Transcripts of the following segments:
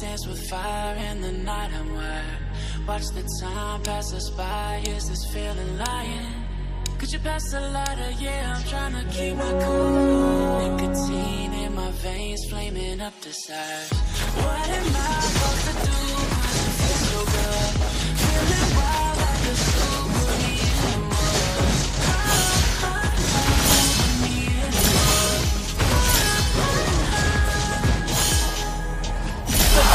dance with fire in the night I'm wired Watch the time pass us by, is this feeling lying? Could you pass the lighter? Yeah, I'm trying to keep my cool Nicotine in my veins, flaming up the sides What am I supposed to do? Cause it feels so good Feeling wild like a super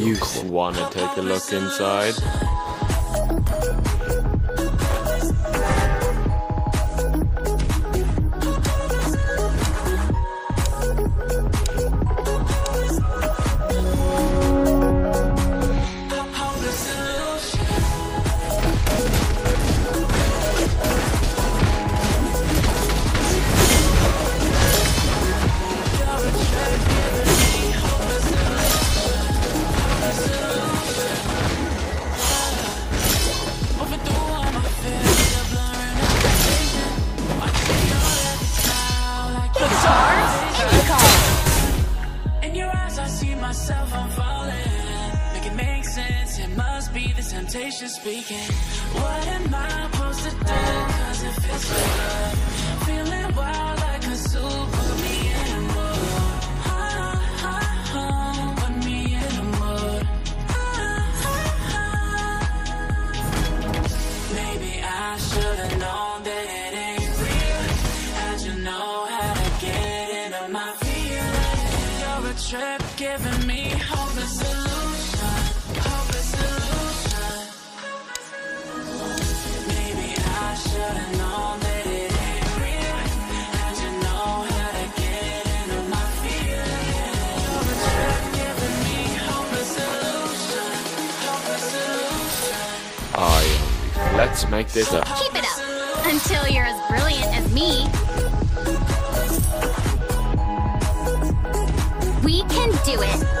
You wanna take a look inside? crank this up. Keep it up until you're as brilliant as me. We can do it.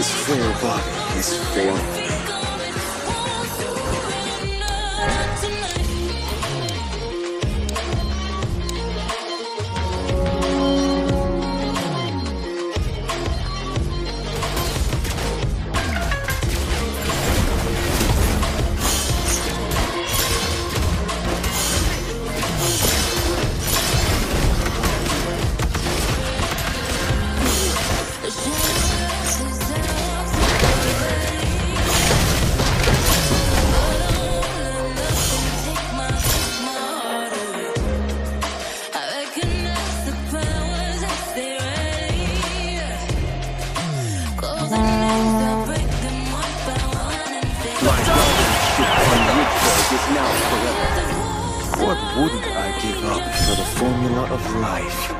This frail body is failing. Wouldn't I give up for the formula of life?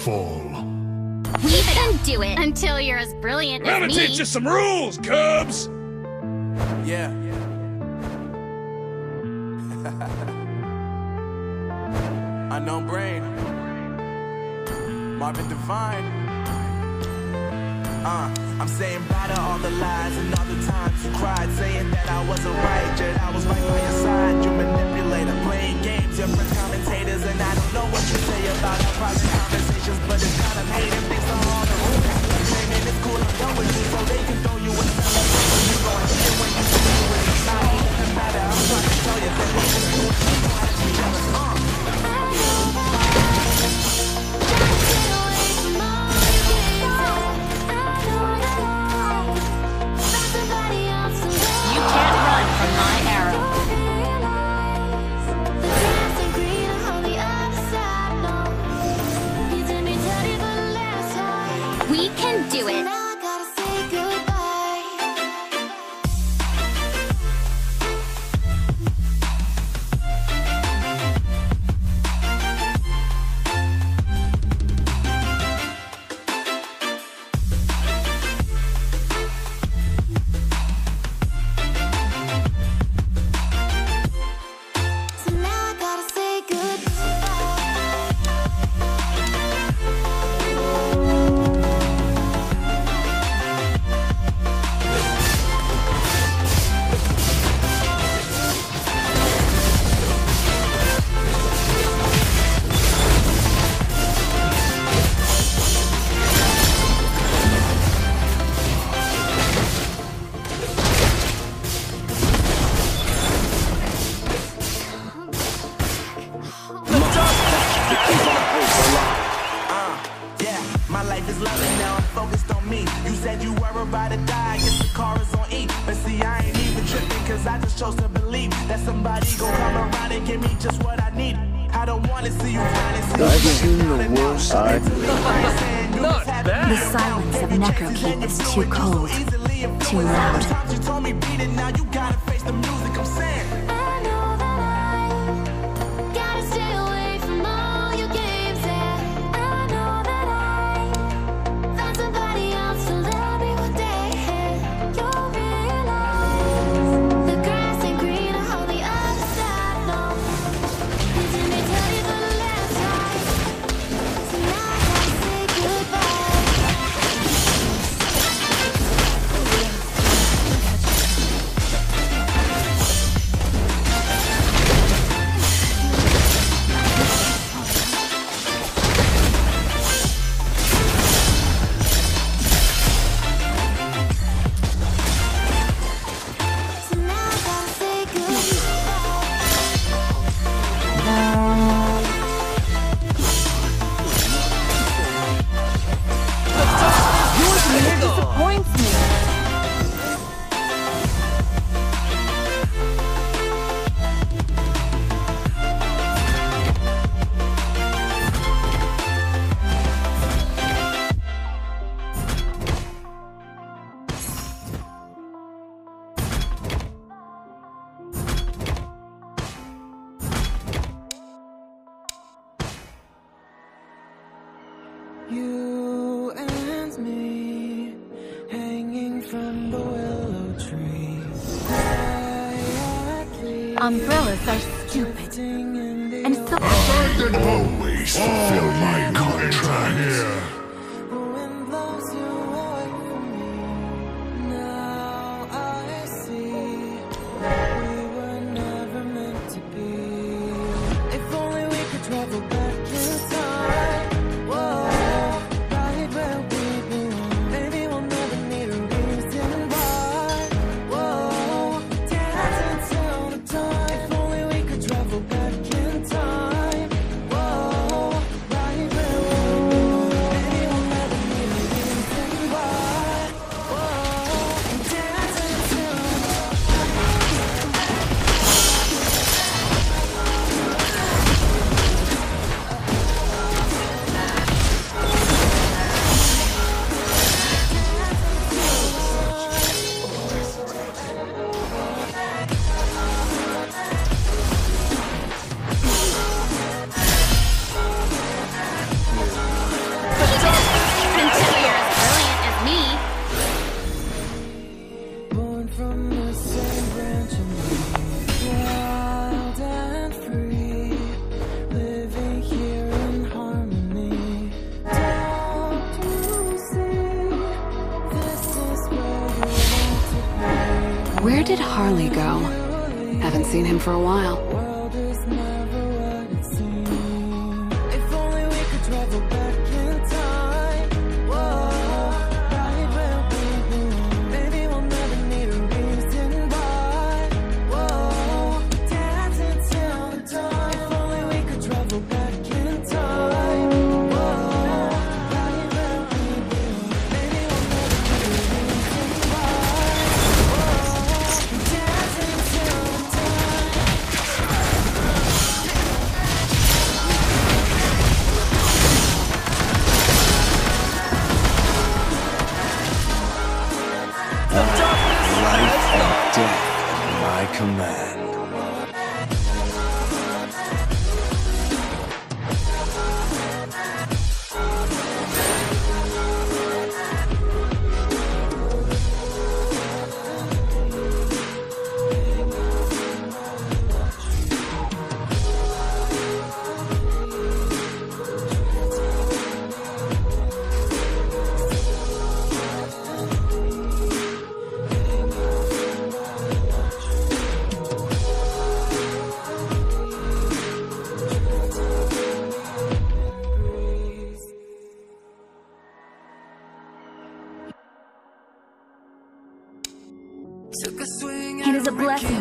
Fall. We can do it until you're as brilliant I'm as gonna me. teach you some rules, Cubs. Yeah. Unknown brain. Marvin Divine. Uh, I'm saying bye to all the lies. And all the times you cried, saying that I wasn't right, yet I was right by your side. You manipulator, playing games, different commentators, and I don't know what you say about our private conversations, but it's kind of hating based on all the rumors. Claiming it's cool, I'm done with you, so they can throw you in the. You gon' cold, too loud.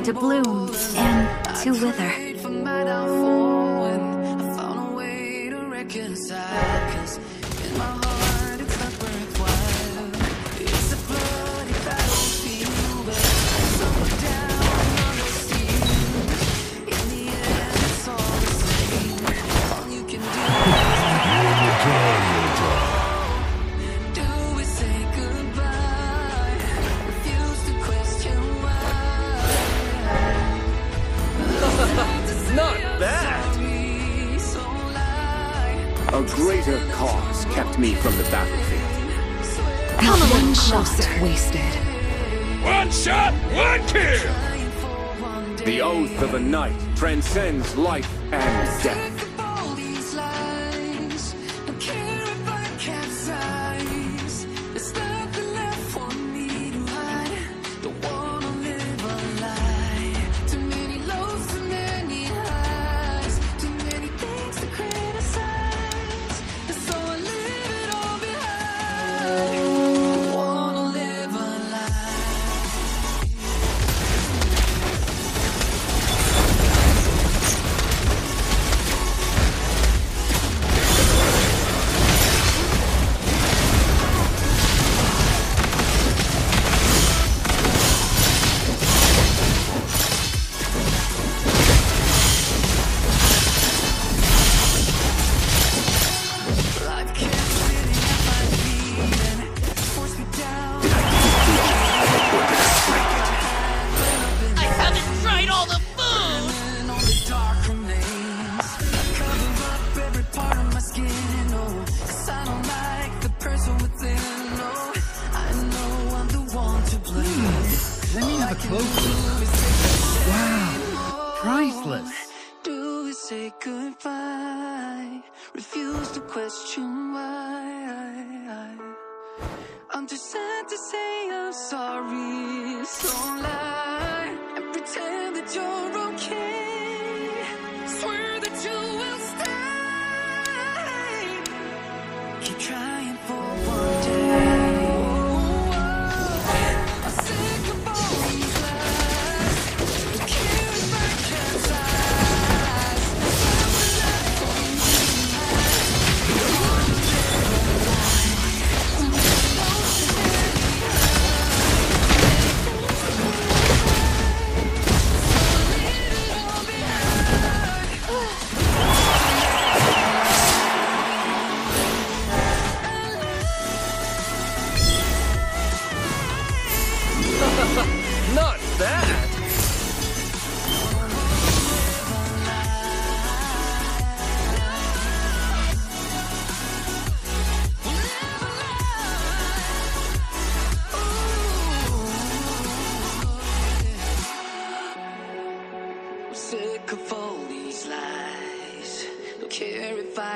To bloom and to wither. A greater cause kept me from the battlefield. Come one shot wasted. One shot, one kill! The oath of a knight transcends life and death.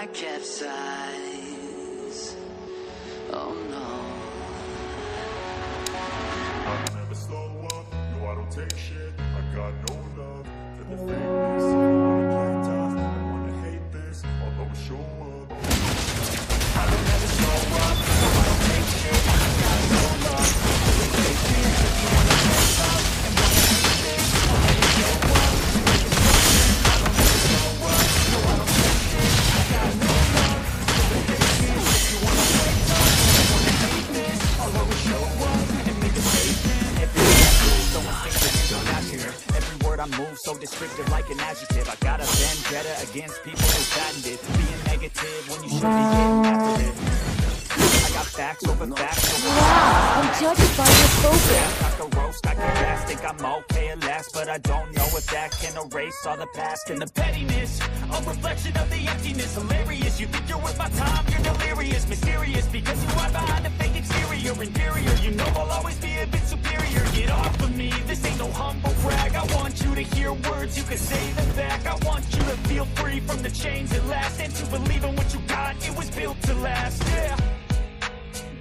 I capsize. I move so descriptive like an adjective. I got a vendetta against people who patent it. Being negative when you should be getting after it. Got facts over Wow, I'm judged by your focus. I can roast, I can gas, think I'm okay at last, but I don't know if that can erase all the past and the pettiness. A reflection of the emptiness, hilarious. You think you're worth my time, you're delirious, mysterious, because you hide behind a fake exterior, inferior. You know I'll always be a bit superior. Get off of me, this ain't no humble brag. I want you to hear words, you can say them back. I want you to feel free from the chains at last, and to believe in what you got. It was built to last, yeah.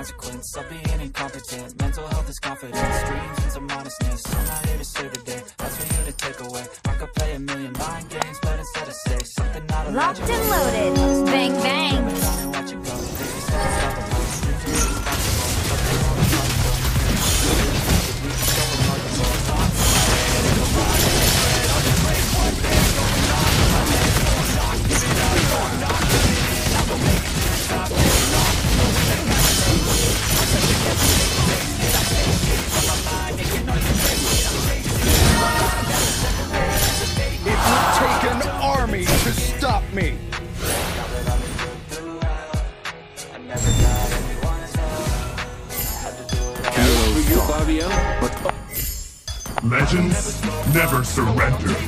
Consequence of being incompetent. Mental health is confidence, dreams and some modestness. I'm not here to save the day, that's for you to take away. I could play a million mind games, but instead I say something not Locked and loaded. Bang bang. Surrender.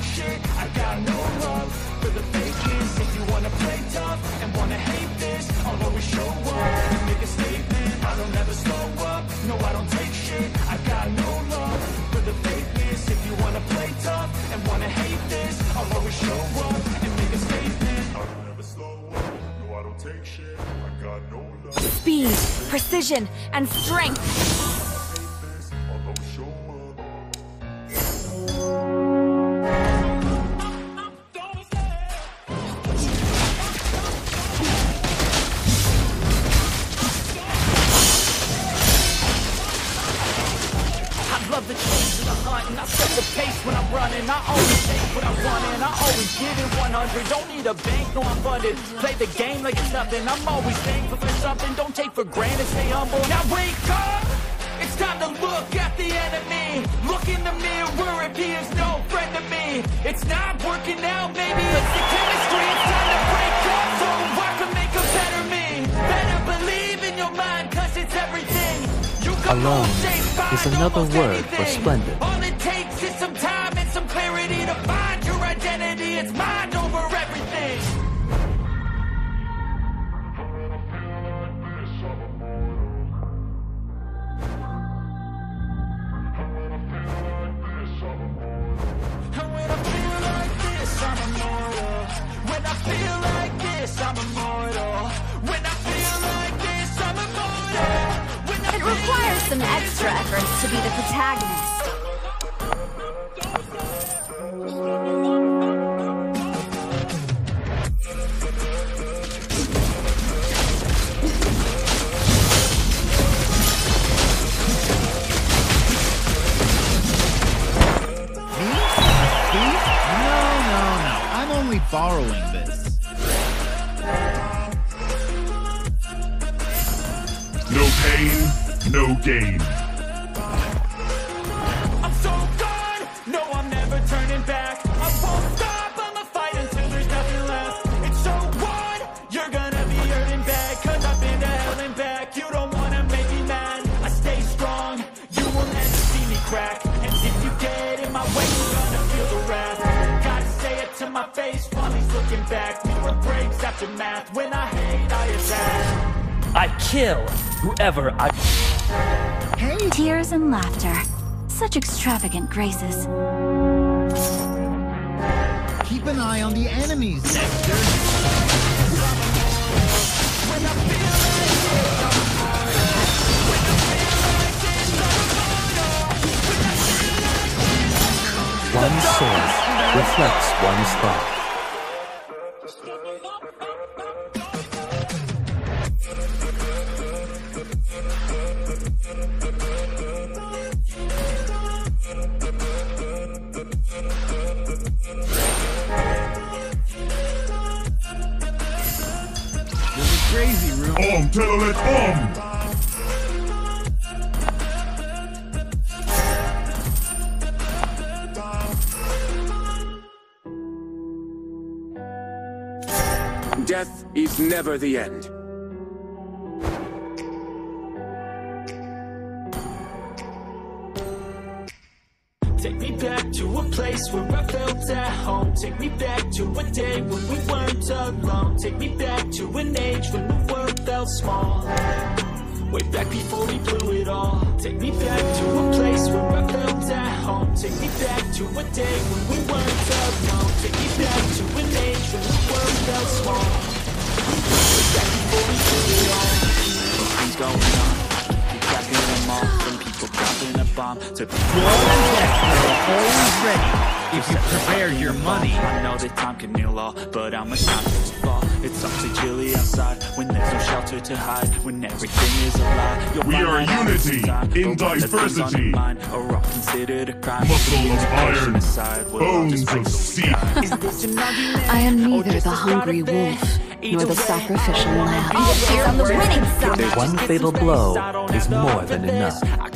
100. Don't need a bank, no I'm funded. Play the game like it's nothing. I'm always thankful for something. Don't take for granted, stay humble. Now wake up! It's time to look at the enemy. Look in the mirror if he is no friend to me. It's not working out, maybe it's the chemistry. It's time to break up so I can make a better me. Better believe in your mind, cause it's everything. You can Alone is another word for splendid. This, I'm immortal. When I feel like this, I'm immortal. When I It requires some extra efforts to be the protagonist. Breaks after math. When I hate, I attack. I kill whoever I. Tears and laughter. Such extravagant graces. Keep an eye on the enemies, Dexter. One soul reflects one's thought. Om! death is never the end. To a day when we weren't alone. Take me back to an age when the world felt small. Back before we blew it all. Things going on. Keep tracking them all. From people dropping a bomb to Always ready. If you prepare your money. I know that time can heal all, but how much time to fall? It's awfully chilly outside when there's no shelter to hide. When everything is a lie, you'll We are that out in unity time. in But when the things on diversity. mind are all considered a crime. Muscle of iron, aside, we'll bones of steel. time. Is this an argument? I am neither the the hungry wolf nor the sacrificial lamb. All here on the winning side. One fatal blow is more than enough.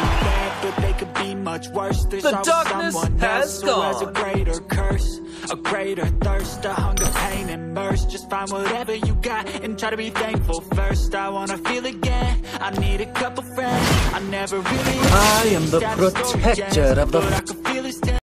bad, but they could be much worse. There's The always darkness someone has else who has a gone. greater curse, a greater thirst, a hunger, pain, and mercy. Just find whatever you got and try to be thankful first. I wanna feel again. I need a couple friends. I never really. I am the understood that story protector of the but I could